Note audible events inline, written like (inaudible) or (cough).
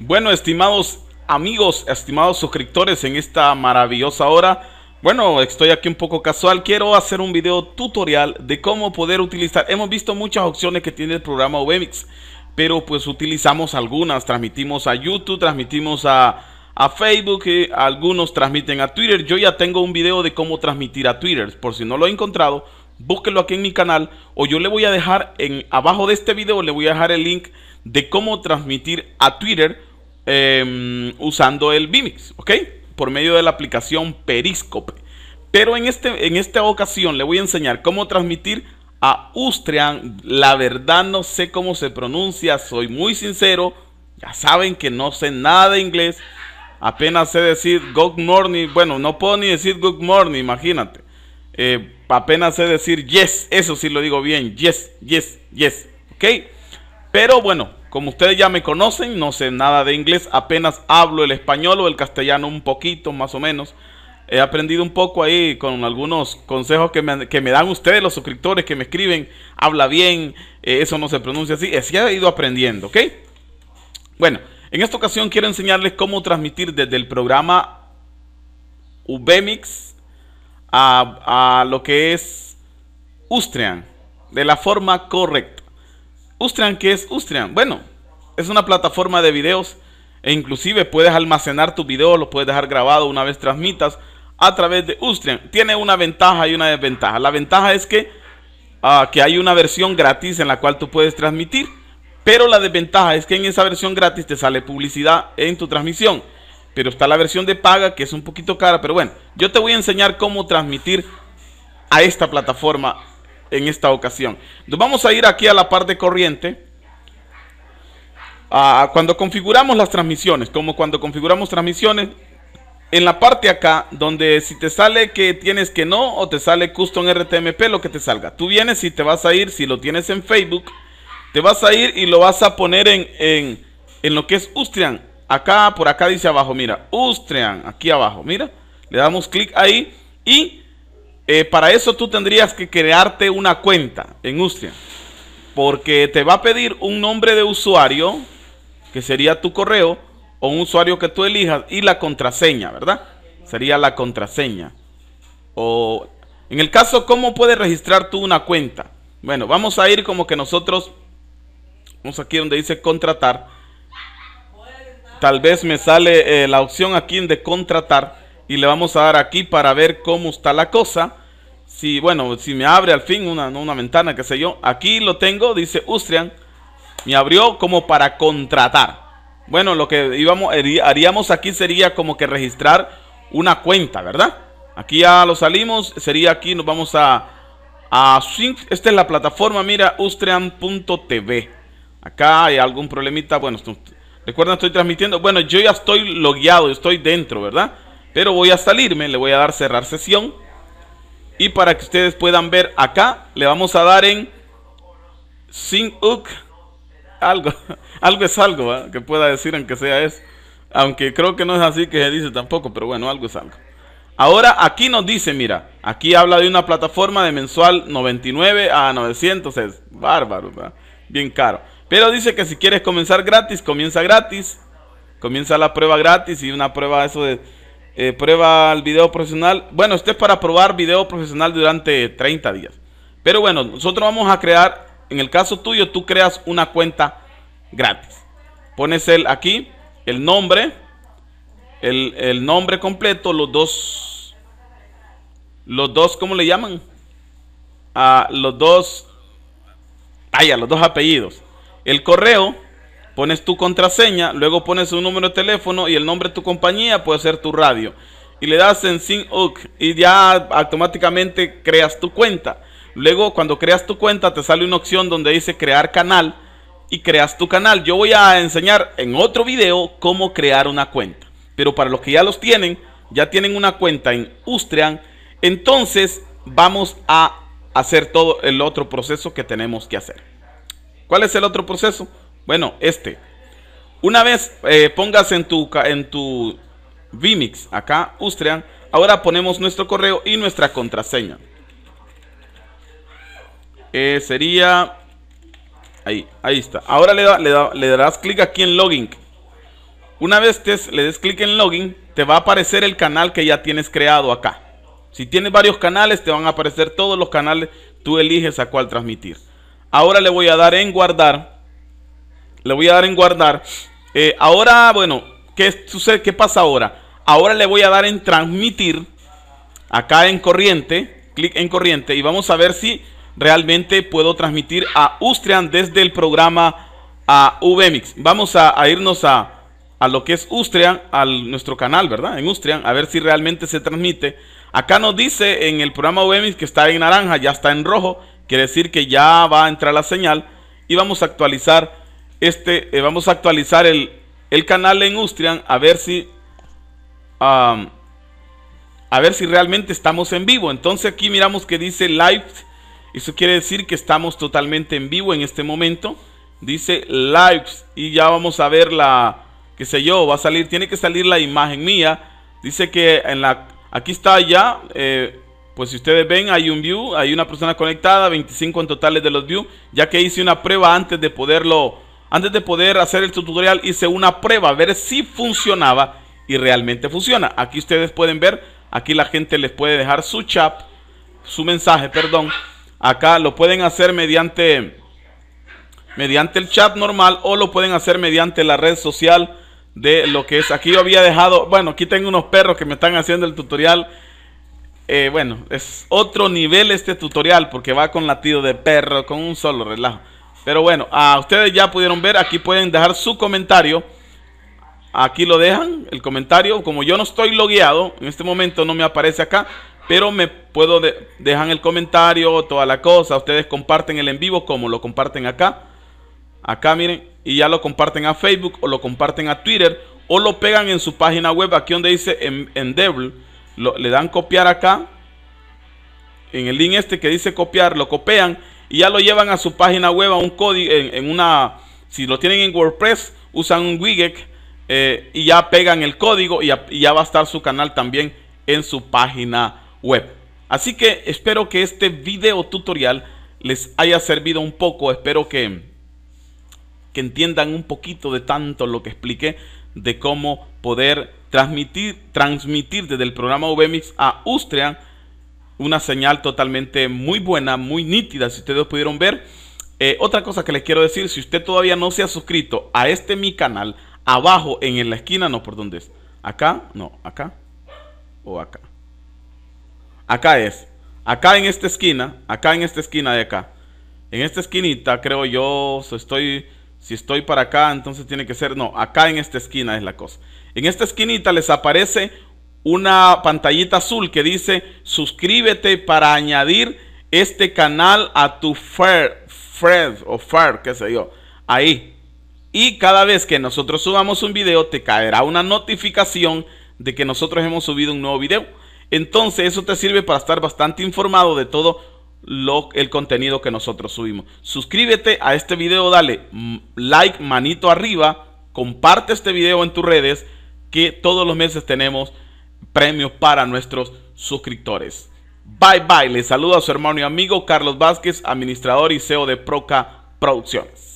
Bueno, estimados amigos, estimados suscriptores en esta maravillosa hora. Bueno, estoy aquí un poco casual. Quiero hacer un video tutorial de cómo poder utilizar. Hemos visto muchas opciones que tiene el programa Webmix, pero pues utilizamos algunas. Transmitimos a YouTube, transmitimos a, a Facebook, eh, algunos transmiten a Twitter. Yo ya tengo un video de cómo transmitir a Twitter. Por si no lo he encontrado, búsquelo aquí en mi canal o yo le voy a dejar en abajo de este video le voy a dejar el link de cómo transmitir a Twitter em, usando el Vimix, ¿ok? Por medio de la aplicación Periscope. Pero en, este, en esta ocasión le voy a enseñar cómo transmitir a Austrian. La verdad no sé cómo se pronuncia, soy muy sincero. Ya saben que no sé nada de inglés. Apenas sé decir good morning. Bueno, no puedo ni decir good morning, imagínate. Eh, apenas sé decir yes, eso sí lo digo bien, yes, yes, yes, ¿ok? Pero bueno, como ustedes ya me conocen, no sé nada de inglés, apenas hablo el español o el castellano un poquito, más o menos. He aprendido un poco ahí con algunos consejos que me, dan ustedes, los suscriptores que me escriben, habla bien, eh, eso no se pronuncia así, así he ido aprendiendo, ¿ok? Bueno, en esta ocasión quiero enseñarles cómo transmitir desde el programa Ubemix a, lo que es Ustrian de la forma correcta. Ustrian, ¿qué es Ustrian? Bueno, es una plataforma de videos e inclusive puedes almacenar tu video, lo puedes dejar grabado una vez transmitas a través de Ustrian. Tiene una ventaja y una desventaja. La ventaja es que, ah, que hay una versión gratis en la cual tú puedes transmitir, pero la desventaja es que en esa versión gratis te sale publicidad en tu transmisión pero está la versión de paga que es un poquito cara, pero bueno, yo te voy a enseñar cómo transmitir a esta plataforma en esta ocasión. Nos vamos a ir aquí a la parte corriente. cuando configuramos las transmisiones, como cuando configuramos transmisiones, en la parte acá, donde si te sale que tienes que no o te sale custom RTMP, lo que te salga. Tú vienes y te vas a ir, si lo tienes en Facebook, te vas a ir y lo vas a poner en, en, en lo que es Ustrian. Acá, por acá dice abajo, mira, Ustrian, aquí abajo, mira. Le damos clic ahí y eh, para eso tú tendrías que crearte una cuenta en Ustrian. Porque te va a pedir un nombre de usuario, que sería tu correo, o un usuario que tú elijas, y la contraseña, ¿verdad? Sería la contraseña. O en el caso, ¿cómo puedes registrar tú una cuenta? Bueno, vamos a ir como que nosotros, vamos aquí donde dice contratar tal vez me sale eh, la opción aquí de contratar y le vamos a dar aquí para ver cómo está la cosa. Si, bueno, si me abre al fin una, una ventana, qué sé yo. Aquí lo tengo, dice Ustrian. Me abrió como para contratar. Bueno, lo que íbamos, haríamos aquí sería como que registrar una cuenta, ¿verdad? Aquí ya lo salimos, sería aquí, nos vamos a, a Esta es la plataforma, mira, ustrian.tv. Acá hay algún problemita, bueno, Recuerden, estoy transmitiendo. Bueno, yo ya estoy logueado, estoy dentro, ¿verdad? Pero voy a salirme, le voy a dar cerrar sesión. Y para que ustedes puedan ver acá, le vamos a dar en Sync Algo, (laughs) algo es algo, que pueda decir aunque sea eso. Aunque creo que no es así que se dice tampoco, pero bueno, algo es algo. Ahora aquí nos dice, mira, aquí habla de una plataforma de mensual 99 a 900, es bárbaro, ¿verdad? bien caro. Pero dice que si quieres comenzar gratis, comienza gratis. Comienza la prueba gratis y una prueba eso de eh, prueba el video profesional. Bueno, esto es para probar video profesional durante 30 días. Pero bueno, nosotros vamos a crear, en el caso tuyo, tú creas una cuenta gratis. Pones el aquí, el nombre, el, nombre completo, los dos, los dos, ¿cómo le llaman? a los dos, vaya, los dos apellidos el correo, pones tu contraseña, luego pones un número de teléfono y el nombre de tu compañía puede ser tu radio. Y le das en Sync y ya automáticamente creas tu cuenta. Luego cuando creas tu cuenta te sale una opción donde dice crear canal y creas tu canal. Yo voy a enseñar en otro video cómo crear una cuenta. Pero para los que ya los tienen, ya tienen una cuenta en Ustrian, entonces vamos a hacer todo el otro proceso que tenemos que hacer. ¿Cuál es el otro proceso? Bueno, este. Una vez eh, pongas en tu, en tu Vimix, acá, Ustrian, ahora ponemos nuestro correo y nuestra contraseña. Eh, sería... Ahí, ahí está. Ahora le, darás clic aquí en Login. Una vez le des clic en login, te va a aparecer el canal que ya tienes creado acá. Si tienes varios canales, te van a aparecer todos los canales. Tú eliges a cuál transmitir. Ahora le voy a dar en guardar. Le voy a dar en guardar. Eh, ahora, bueno, ¿qué sucede? ¿Qué pasa ahora? Ahora le voy a dar en transmitir. Acá en corriente. Clic en corriente. Y vamos a ver si realmente puedo transmitir a Ustrian desde el programa a VMix. Vamos a, irnos a, a, lo que es Ustrian, a nuestro canal, ¿verdad? En Ustrian, a ver si realmente se transmite. Acá nos dice en el programa VMix que está en naranja, ya está en rojo. Quiere decir que ya va a entrar la señal. Y vamos a actualizar este, eh, vamos a actualizar el, el, canal en Ustrian a ver si a ver si realmente estamos en vivo. Entonces aquí miramos que dice live eso quiere decir que estamos totalmente en vivo en este momento. Dice lives y ya vamos a ver la, qué sé yo, va a salir, tiene que salir la imagen mía. Dice que en la, aquí está ya, eh, pues si ustedes ven hay un view, hay una persona conectada, 25 en totales de los views, ya que hice una prueba antes de poderlo, antes de poder hacer el tutorial hice una prueba a ver si funcionaba y realmente funciona. Aquí ustedes pueden ver, aquí la gente les puede dejar su chat, su mensaje, perdón Acá lo pueden hacer mediante, mediante el chat normal o lo pueden hacer mediante la red social de lo que es. Aquí yo había dejado, bueno, aquí tengo unos perros que me están haciendo el tutorial. Eh, bueno, es otro nivel este tutorial porque va con latido de perro, con un solo relajo. Pero bueno, a ustedes ya pudieron ver, aquí pueden dejar su comentario. Aquí lo dejan, el comentario. Como yo no estoy logueado, en este momento no me aparece acá. Pero me puedo dejar el comentario, toda la cosa. Ustedes comparten el en vivo como lo comparten acá. Acá miren. Y ya lo comparten a Facebook o lo comparten a Twitter. O lo pegan en su página web. Aquí donde dice en, en le dan copiar acá. En el link este que dice copiar. Lo copian. Y ya lo llevan a su página web. A un código. En, una. Si lo tienen en WordPress. Usan un widget. Eh, y ya pegan el código. Y ya, va a estar su canal también en su página web. Así que espero que este video tutorial les haya servido un poco. Espero que, que entiendan un poquito de tanto lo que expliqué de cómo poder transmitir, transmitir desde el programa VMix a Ustria una señal totalmente muy buena, muy nítida, si ustedes pudieron ver. Eh, otra cosa que les quiero decir, si usted todavía no se ha suscrito a este mi canal, abajo en la esquina, no, por dónde es, acá, no, acá o acá. Acá es. Acá en esta esquina, acá en esta esquina de acá. En esta esquinita, creo yo, estoy, si estoy para acá, entonces tiene que ser, no, acá en esta esquina es la cosa. En esta esquinita les aparece una pantallita azul que dice suscríbete para añadir este canal a tu Fred o Far, qué sé yo, ahí. Y cada vez que nosotros subamos un video te caerá una notificación de que nosotros hemos subido un nuevo video. Entonces eso te sirve para estar bastante informado de todo lo, el contenido que nosotros subimos. Suscríbete a este video, dale like, manito arriba, comparte este video en tus redes, que todos los meses tenemos premios para nuestros suscriptores. Bye bye, les saluda a su hermano y amigo Carlos Vázquez, administrador y CEO de Proca Producciones.